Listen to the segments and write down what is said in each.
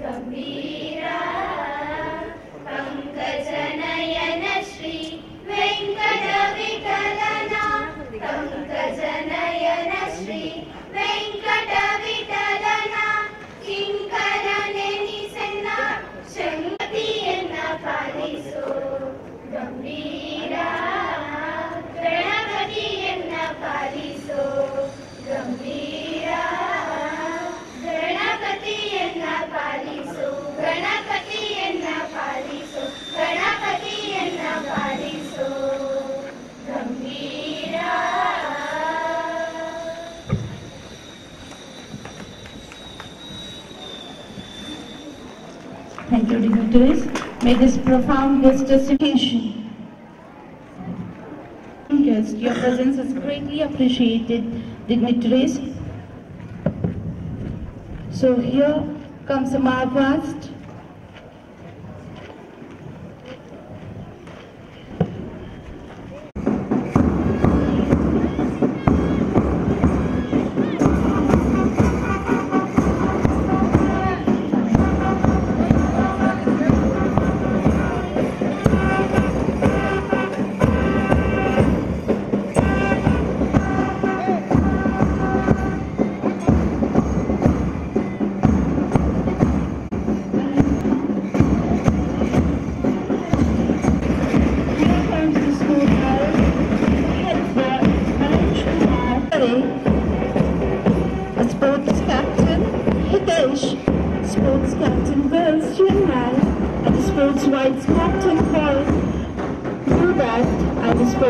Kabir. May this profound guest justification. Guest, your presence is greatly appreciated, dignitaries. So here comes the Marvast.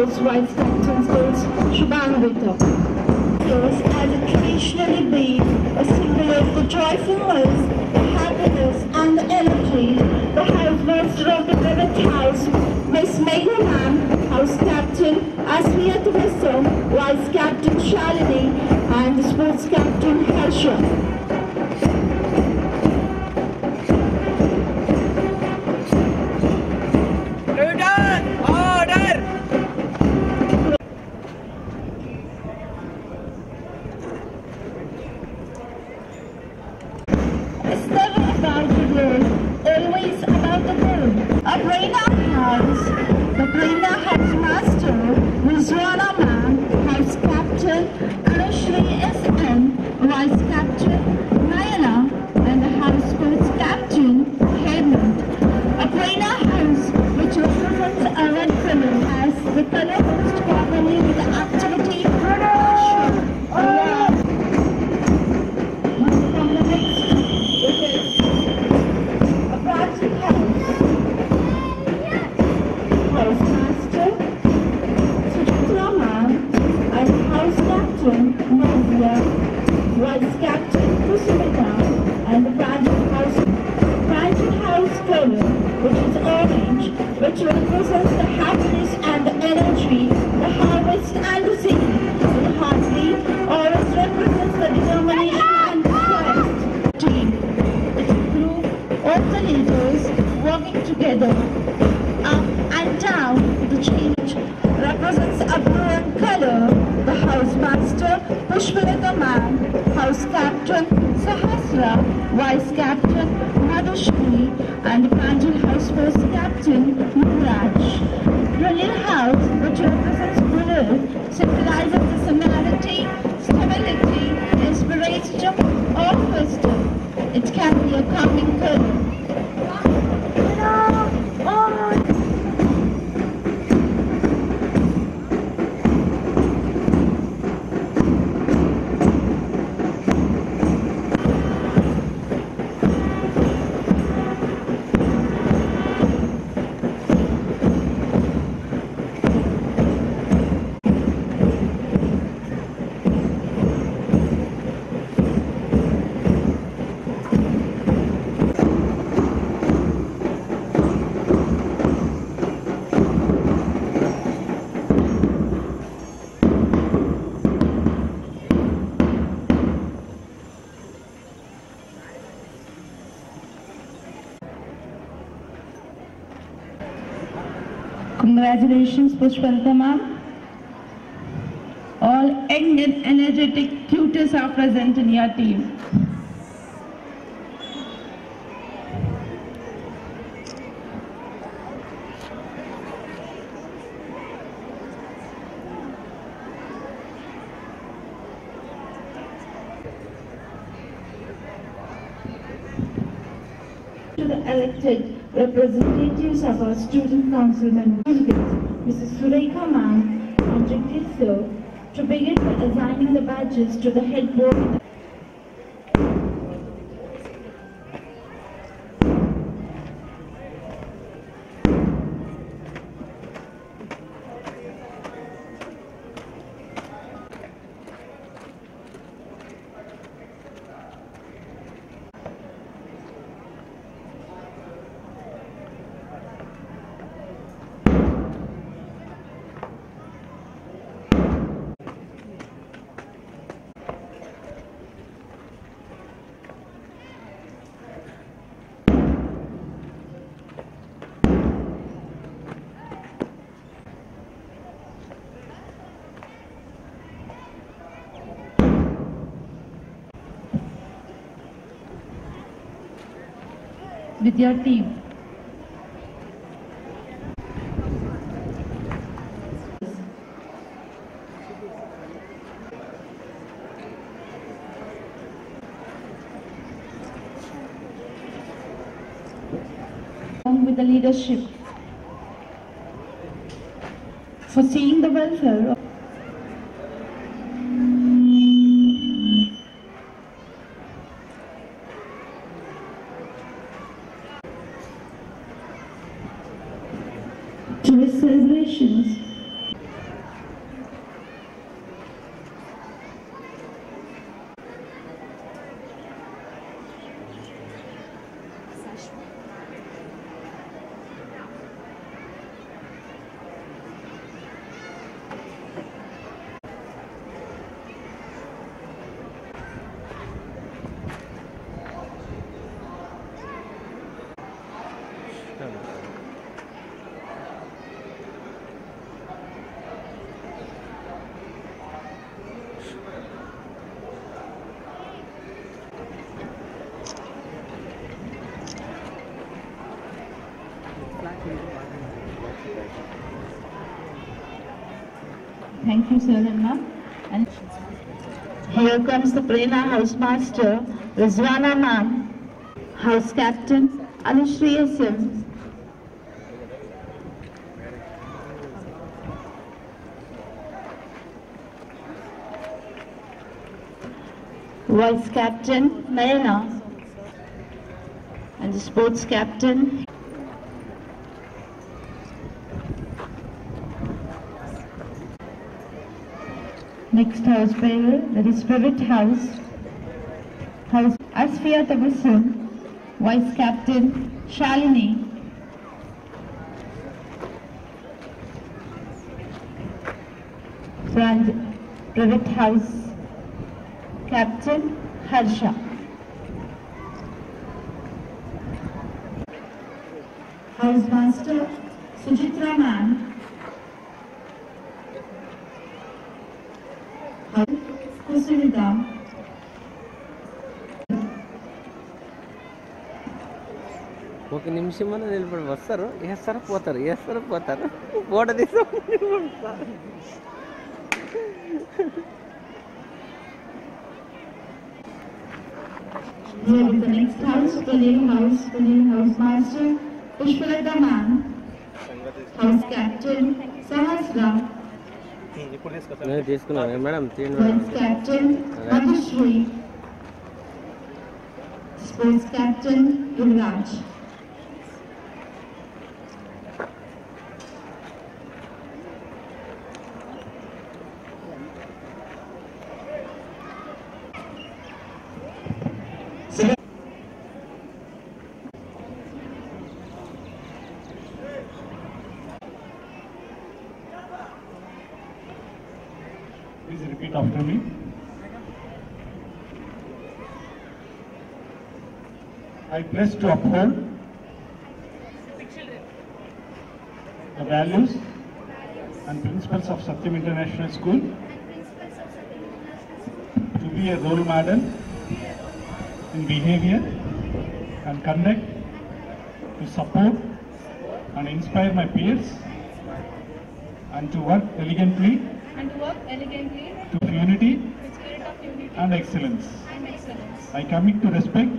Sports rights captain girls, Shubhanvita. Yours as a traditionally been a symbol of the joyfulness, the happiness, and the energy. The house master of the village house, Miss Meghna Ma'am, house captain Asmiya Tabassum, vice captain Shalini, and the sports captain Harsha. Anushri S.N., vice captain, Nayana, and the house Kusumita, and the project house, house color, which is orange, which represents the happiness and the energy, the harvest and the seed. And heartly, orange represents the determination and the quest team. Group of the leaders working together. Up and down, the change represents a blue color. The house master, Pushpalata man, house captain, Sahasra, vice captain, Madhushri, and the Pandal house first captain, Muraj. Brilliant house, which represents Brunel, symbolizes the similarity, stability, inspiration, or wisdom. It can be a calming color. Congratulations, Pushpalata ma'am. All young and energetic tutors are present in your team. the elected representatives of our student council members, Mrs. Surekha Ma'am and Sir, to begin by assigning the badges to the head board with your team. With the leadership for seeing the welfare of Thank you, sir and ma'am. And here comes the Prerna Housemaster, Rizwana ma'am, House Captain, Anushri SM, Vice Captain, Mayana, and the Sports Captain, Next house bearer, that is Spirit House. House Asfia Tabassum, Vice Captain Shalini. Brand Private House Captain Harsha. House Master Sujitra. Kusunita. ఒక నిమిషం అన్న నిలబడి వస్తారు వేస్తారు పోతారు వేస్తారు పోతారు photo తీసాం Here is the next house, the new house, the new house master, Pushpalata Man, house captain, Sahasra, నేను తీసుకున్నాను మేడం తీయండి vice Please repeat after me. I pledge to uphold the values and principles of Satyam International School to be a role model in behavior and conduct to support and inspire my peers and to work work elegantly to unity unity and excellence. and excellence. I commit to respect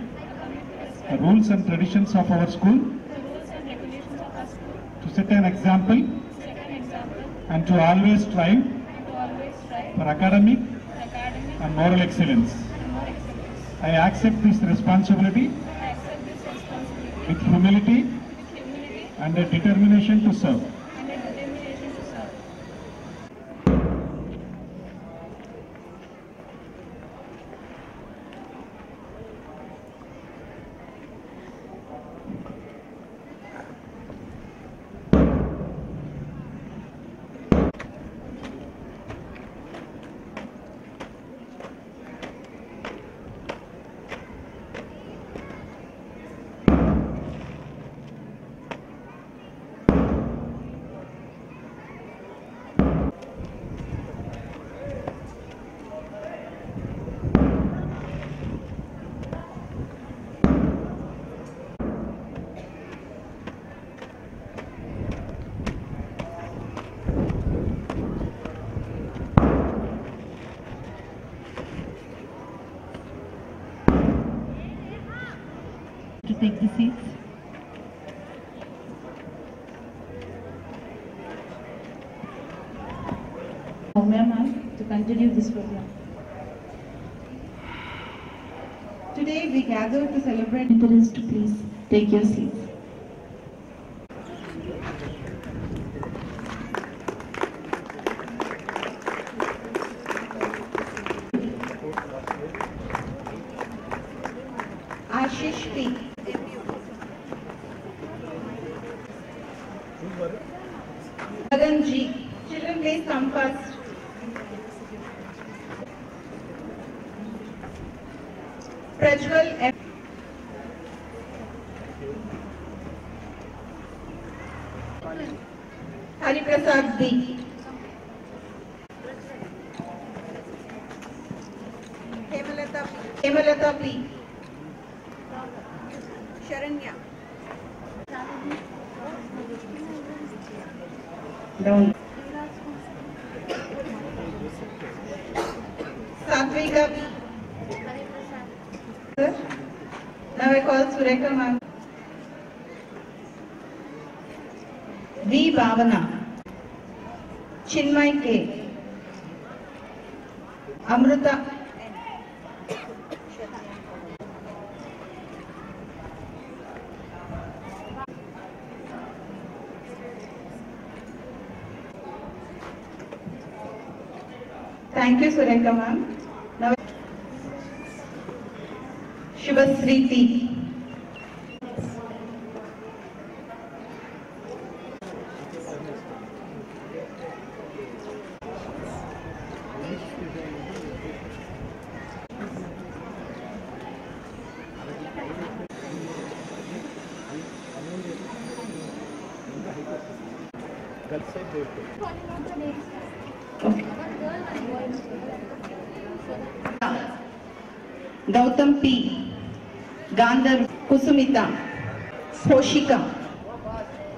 the rules and traditions of our school, the rules and regulations of our school, to set an example set an example, and to always strive to always strive for academic for academic and moral excellence. and more excellence. I accept this responsibility accept this responsibility with humility with humility and a determination to serve. and a determination to serve. to take the seats. Soumya ma'am this program. Today we gather to celebrate interest. Please take your seats. Hariprasad ji. Sadhana Chinmay के Amrita thank you Surekha ma'am Shubhashriti Gautam P, Gandhar, Kusumita Soshika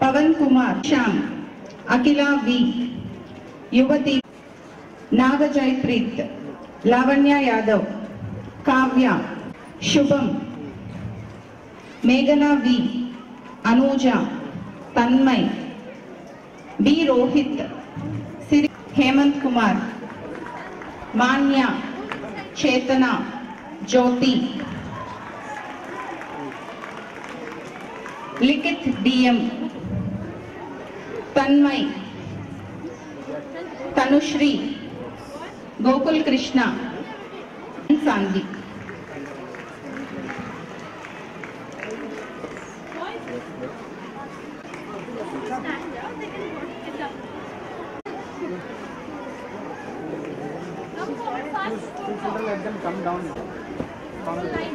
Pavan Kumar, Shyam Akhila V, Yuvati Nag Jaypreet Lavanya Yadav, Kavya, Shubham, मेघना V, Anuja, Tanmay D Rohit Hemant Kumar Manya Chetna Jyoti. Likhit DM Tanmay Tanushri Gokul Krishna Sandhi 张女当，张女。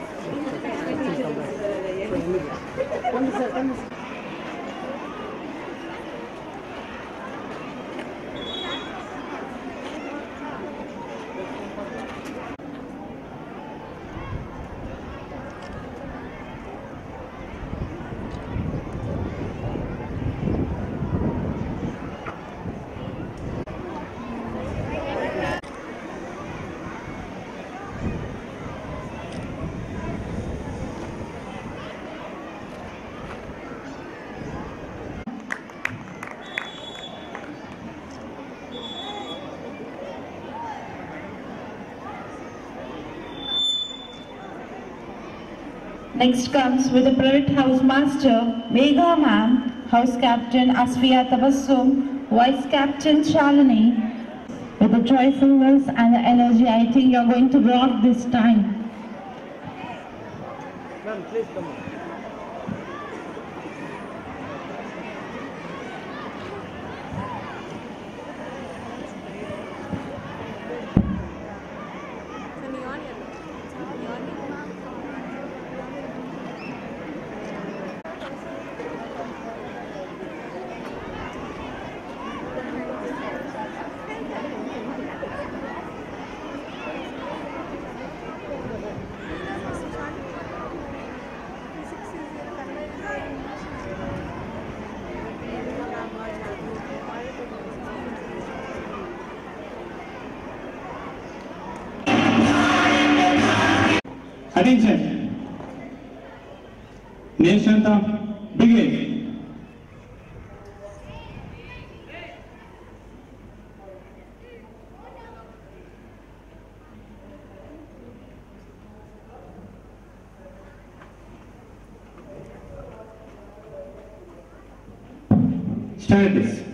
Next comes with the private house master, Megha ma'am, house captain Asfiya Tabassum, vice captain Shalini. With the joyfulness and the energy, I think you're going to rock this time. Ma'am, please come on. Attention. Nation anthem begins. Start this.